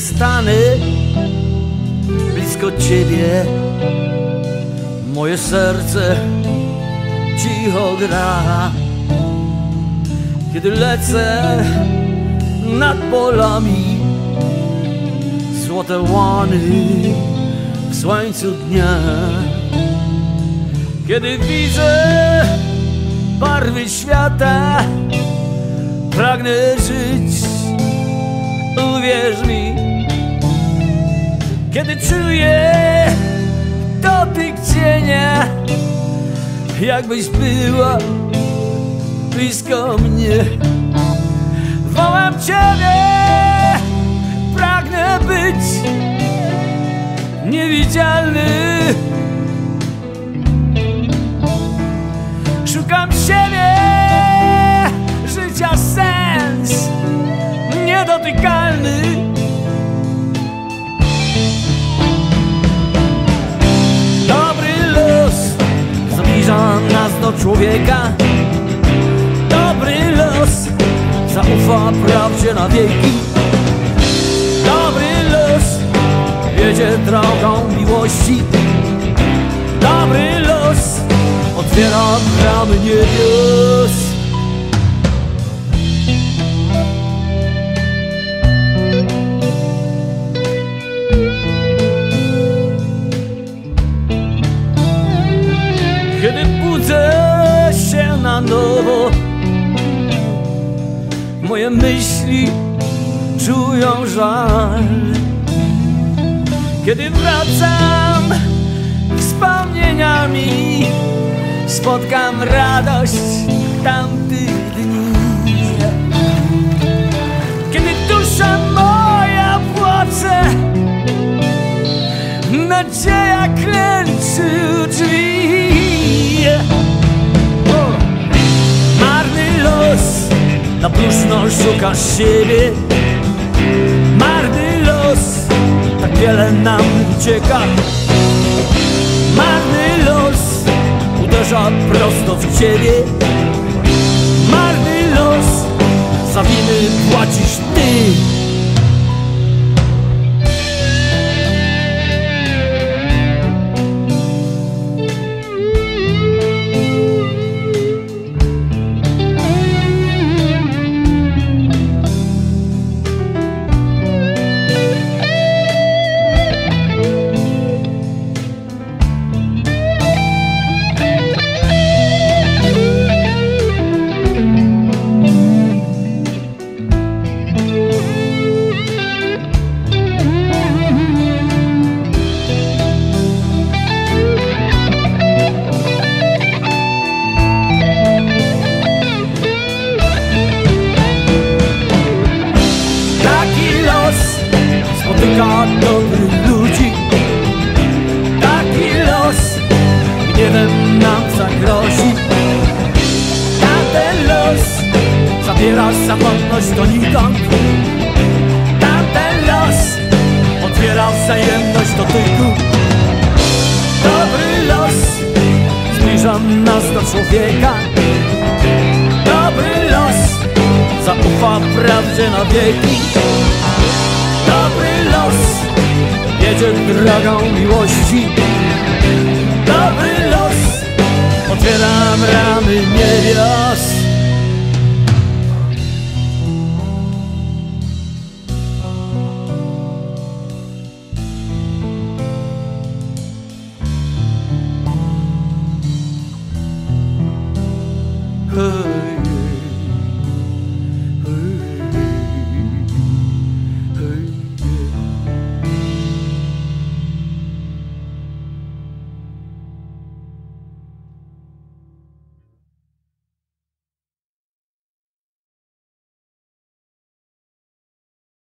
stanę blisko ciebie, moje serce cicho gra. Kiedy lecę nad polami, złote łany w słońcu dnia. Kiedy widzę barwy świata, pragnę żyć, uwierz mi. Kiedy czuję dotyk cienia, jakbyś była blisko mnie. Wołam Ciebie, pragnę być niewidzialny. Szukam siebie, życia sens, niedotykalny. Dobry człowieka. Dobry los zaufa prawdzie na wieki. Dobry los jedzie drogą miłości. Dobry los otwiera bramy niebios. Kiedy budzę nowo. Moje myśli czują żal. Kiedy wracam wspomnieniami Spotkam radość tamtych dni. Kiedy dusza moja płacze Nadzieja klęczy Na próżno szukasz siebie. Marny los Tak wiele nam ucieka. Marny los Uderza prosto w ciebie. Marny los Za winy płacisz ty zabiera samotność donikąd Tamten los otwiera wzajemność dotyku Dobry los. Zbliża nas do człowieka. Dobry los zaufa prawdzie na wieki. Dobry los jedzie drogą miłości. Dobry los otwiera bramy niebios